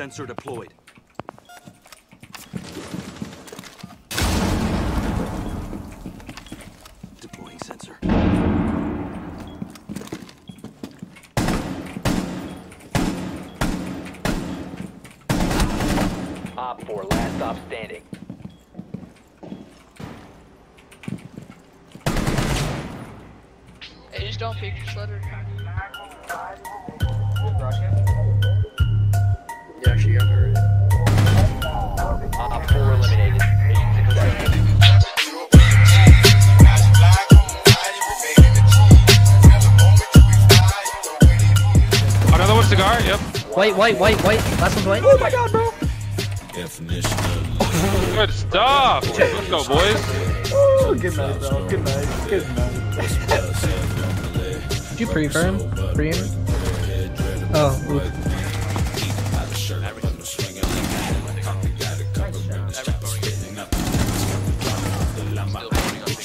sensor deployed. Deploying sensor. OPFOR, last stop standing. Hey, just don't peek, just let her. Yeah, she got hurt. OPFOR eliminated. Mission. Another one cigar, yep. White, white, white, white. Last one's white. Oh my god, bro. Good stuff. Let's go, boys. Good night, bro. Good night. Good night. Did you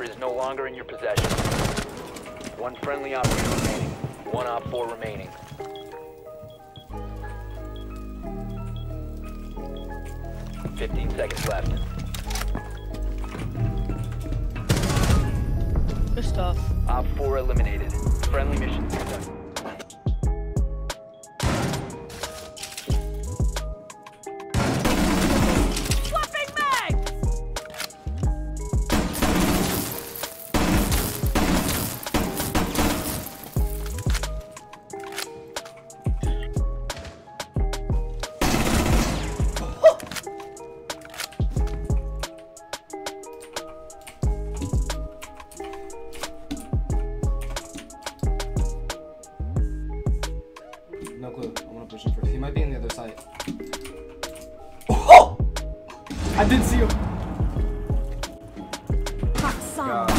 diffuser is no longer in your possession. One friendly operator remaining. One OPFOR remaining. Fifteen seconds left. Good stuff. Op 4 eliminated. Friendly mission success. I didn't see him. God.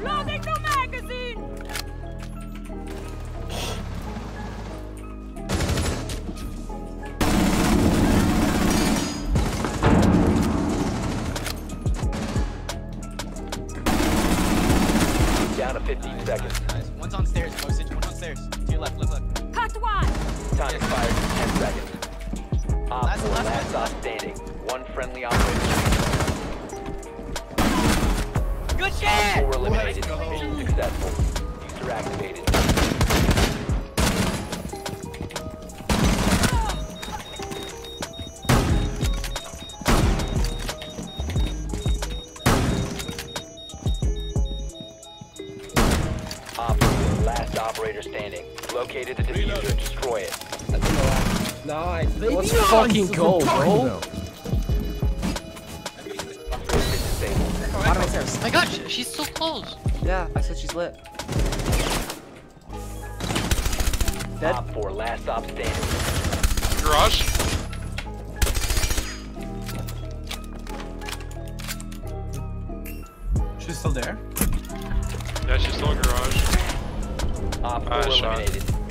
Loading new magazine! Down to 15 seconds. Nice. One's on stairs, Gossage. One's on stairs. To your left, left, left. Cut one! Time expires in 10 seconds. Op Last- 4 last last last- standing. One friendly operator. Good Op shit! 4 eliminated. Mission successful. User activated. Last operator standing. Located the diffuser. Destroy it. Nice. Let's fucking go, bro. Disabled. Bottom of stairs. Oh my god, she- she's so close. Yeah, I said she's lit. Dead. OPFOR last stop standing. Garage. She's still there. Yeah, she's still in garage. OPFOR Nice shot. eliminated. Mission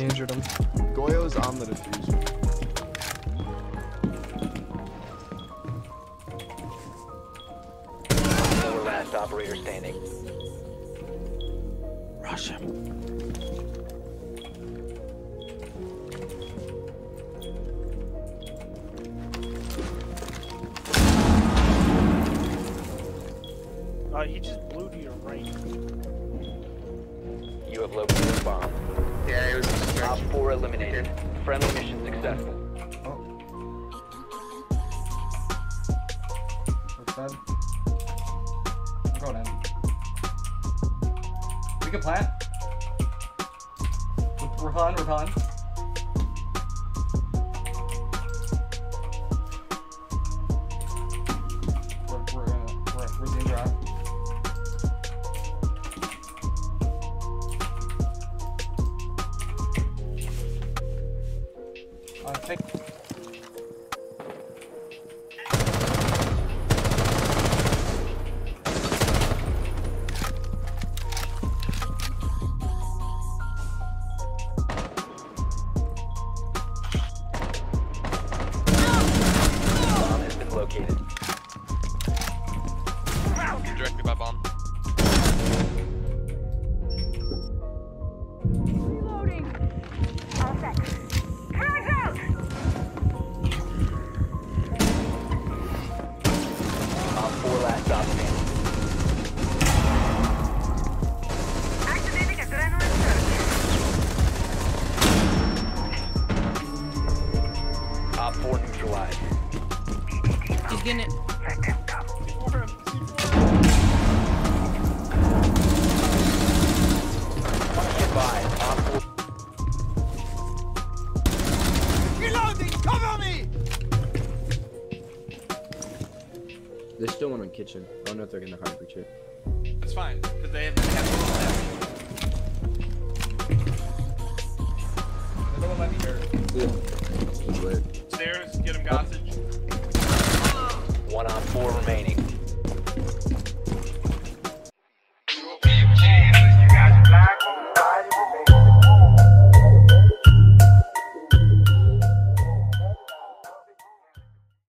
injured him. Goyo's on the diffuser. Last operator standing. Rush him. Uh, he just blew to your right. You have located a bomb. Yeah, it was Op 4 eliminated. Friendly mission successful. Oh. In. We can plant. We're on, we're on. He's getting it. Advise. OPFOR Reloading! Cover me! There's still one in kitchen. I don't know if they're gonna hard breach it. It's fine, because they have they have little left. they don't let me hear it. He's lit. Stairs, get him Gossage. One 4 remaining.